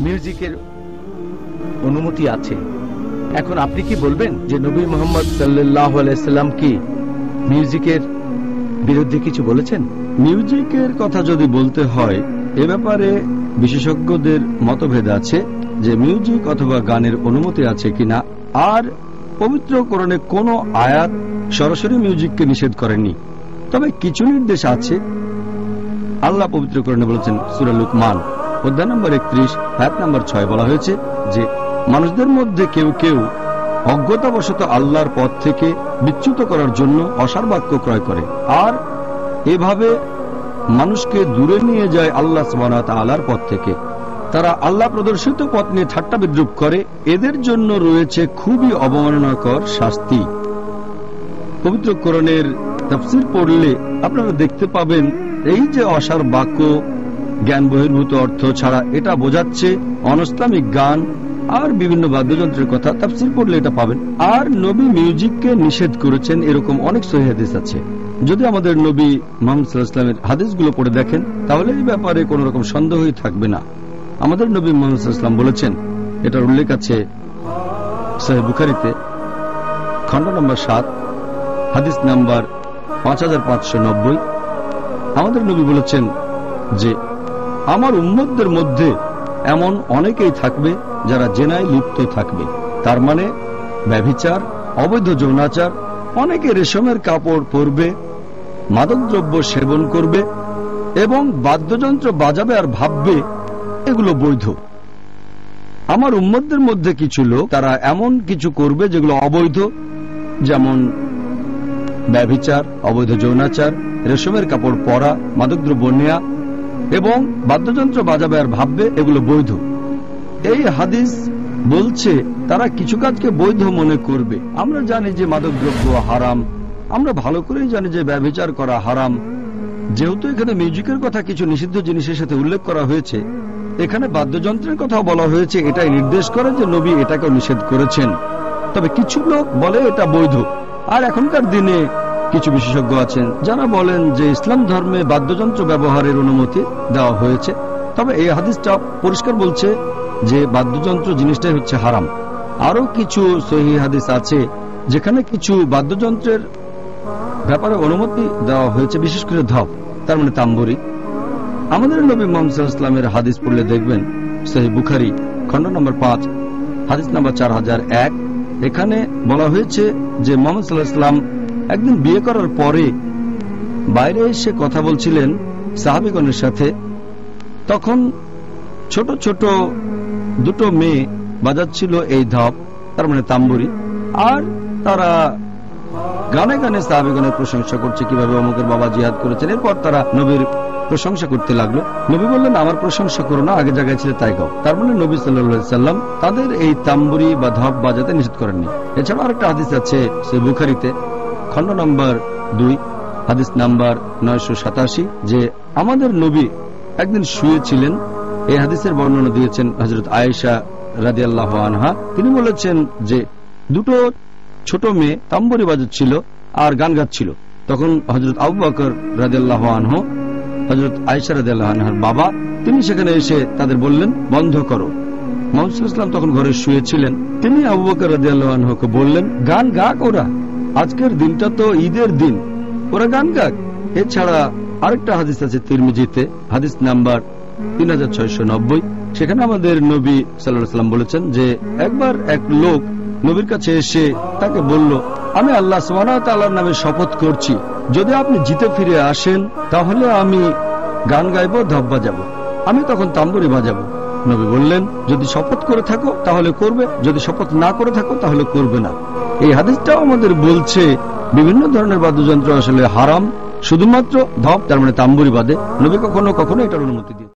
মিউজিকের অনুমতি আছে। এখন আপনি কি বলবেন যে নবী মোহাম্মদ সাল্লাহ আলাইসাল্লাম কি মিউজিকের বিরুদ্ধে কিছু বলেছেন? মিউজিকের কথা যদি বলতে হয়, এ ব্যাপারে বিশেষজ্ঞদের মতভেদ আছে যে মিউজিক অথবা গানের অনুমতি আছে কিনা। আর পবিত্র করণে কোনো আয়াত সরাসরি মিউজিককে নিষেধ করেনি তবে কিছু নির্দেশ আছে। আল্লাহ পবিত্র করণে বলেছেন সুরালুক মান অধ্যায় নম্বর একত্রিশ হায়াত নম্বর ছয় বলা হয়েছে যে, মানুষদের মধ্যে কেউ কেউ অজ্ঞতাবশত আল্লাহর পথ থেকে বিচ্যুত করার জন্য অসার বাক্য ক্রয় করে। আর এভাবে মানুষকে দূরে নিয়ে যায় আল্লাহ আল্লাহর পথ থেকে। তারা আল্লাহ প্রদর্শিত পথ নিয়ে ঠাট্টা বিদ্রুপ করে। এদের জন্য রয়েছে খুবই অবমাননাকর শাস্তি। পবিত্র করণের তফসির পড়লে আপনারা দেখতে পাবেন, এই যে অসার বাক্য জ্ঞান বহির্ভূত অর্থ ছাড়া এটা বোঝাচ্ছে অনস্লামিক গান আর বিভিন্ন বাদ্যযন্ত্রের কথা তাফসির পড়লে এটা পাবেন। আর নবী মিউজিককে নিষেধ করেছেন, এরকম অনেক সহি হাদিস আছে। যদি আমাদের নবী মোহাম্মদ হাদিসগুলো পড়ে দেখেন, তাহলে এই ব্যাপারে কোন রকম সন্দেহই থাকবে না। আমাদের নবী মোহাম্মদ বলেছেন, এটার উল্লেখ আছে সাহেব বুখারিতে, খণ্ড নম্বর সাত, হাদিস নাম্বার পাঁচ হাজার পাঁচশো নব্বই। আমাদের নবী বলেছেন যে আমার উম্মতদের মধ্যে এমন অনেকেই থাকবে যারা জেনায় লিপ্ত থাকবে। তার মানে ব্যভিচার, অবৈধ যৌনাচার, অনেকে রেশমের কাপড় পরবে, মাদকদ্রব্য সেবন করবে এবং বাদ্যযন্ত্র বাজাবে আর ভাববে, এগুলো বৈধ। আমার উম্মতদের মধ্যে কিছু লোক, তারা এমন কিছু করবে যেগুলো অবৈধ, যেমন ব্যভিচার, অবৈধ যৌনাচার, রেশমের কাপড় পরা, মাদকদ্রব্য নেয়া এবং বাদ্যযন্ত্র বাজাবে আর ভাববে এগুলো বৈধ। এই হাদিস বলছে, তারা কিছু কাজকে বৈধ মনে করবে। আমরা জানি যে মাদকদ্রব্য হারাম। আমরা ভালো করেই জানি যে ব্যবচার করা হারাম। যেহেতু এখানে মিউজিকের কথা কিছু নিষিদ্ধ জিনিসের সাথে উল্লেখ করা হয়েছে, এখানে বাদ্যযন্ত্রের কথা বলা হয়েছে, এটাই নির্দেশ করে যে নবী এটাকেও নিষেধ করেছেন। তবে কিছু লোক বলে এটা বৈধ। আর এখনকার দিনে কিছু বিশেষজ্ঞ আছেন, যারা বলেন যে ইসলাম ধর্মে বাদ্যযন্ত্র ব্যবহারের অনুমতি দেওয়া হয়েছে। তবে এই হাদিসটা পরিষ্কার বলছে যে বাদ্যযন্ত্র জিনিসটাই হচ্ছে হারাম। আরও কিছু সহি হাদিস আছে, যেখানে কিছু বাদ্যযন্ত্রের ব্যাপারে অনুমতি দেওয়া হয়েছে, বিশেষ করে ধপ, তার মানে তাম্বরি। আমাদের নবী মোহাম্মদ ইসলামের হাদিস পড়লে দেখবেন, সহি বুখারি, খণ্ড নম্বর পাঁচ, হাদিস নম্বর চার হাজার এক, এখানে বলা হয়েছে যে মোহাম্মদ সাল্লাহ ইসলাম একদিন বিয়ে করার পরে বাইরে এসে কথা বলছিলেন সাহাবিগণের সাথে। তখন ছোট ছোট দুটো মেয়ে বাজাচ্ছিল এই ধপ, তার মানে তাম্বুরি, আর তারা গানে গানে সাহাবিগণের প্রশংসা করছে কীভাবে অমুকের বাবা জিহাদ করেছেন। এরপর তারা নবীর প্রশংসা করতে লাগল। নবী বললেন, আমার প্রশংসা করো না, আগে জায়গায় ছিল তাই গাও। তার মানে নবী সাল্লা সাল্লাম তাদের এই তাম্বুরি বা ধপ বাজাতে নিষেধ করেননি। এছাড়া আরেকটা হাদিস আছে সে বুখারিতে খণ্ড নম্বর দুই, হাদিস নাম্বার নয়শো সাতাশি, যে আমাদের নবী একদিন শুয়েছিলেন, এই হাদিসের বর্ণনা দিয়েছেন হজরত আয়েশা রাজি আল্লাহ আনহা। তিনি বলেছেন যে দুটো ছোট মেয়ে তাম্বরি বাজাচ্ছিল আর গান গাচ্ছিল। তখন হজরত আবু বকর রাজি আল্লাহ আনহ হজরত আয়েশা রাজি আল্লাহ আনহার বাবা, তিনি সেখানে এসে তাদের বললেন, বন্ধ করো। মোহাম্মদ ইসলাম তখন ঘরে শুয়েছিলেন। তিনি আবু বকর রাজি আল্লাহ আনহকে বললেন, গান গাক ওরা। আজকের দিনটা তো ঈদের দিন। ওরা গান গাক এছাড়া আরেকটা হাদিস আছে তিরমিজিতে, হাদিস নাম্বার তিন সেখানে আমাদের নবী সাল্লাম বলেছেন যে, একবার এক লোক নবীর কাছে এসে তাকে বলল, আমি আল্লাহ সুবাহর নামে শপথ করছি। যদি আপনি জিতে ফিরে আসেন, তাহলে আমি গান গাইব, ধপ বাজাবো। আমি তখন তাম্বুরি বাজাবো। নবী বললেন, যদি শপথ করে থাকো, তাহলে করবে। যদি শপথ না করে থাকো, তাহলে করবে না। এই হাদিসটাও আমাদের বলছে, বিভিন্ন ধরনের বাদ্যযন্ত্র আসলে হারাম, শুধুমাত্র ধপ, তার মানে তাম্বুরি বাদে। নবী কখনো কখনো এটার অনুমতি দিয়ে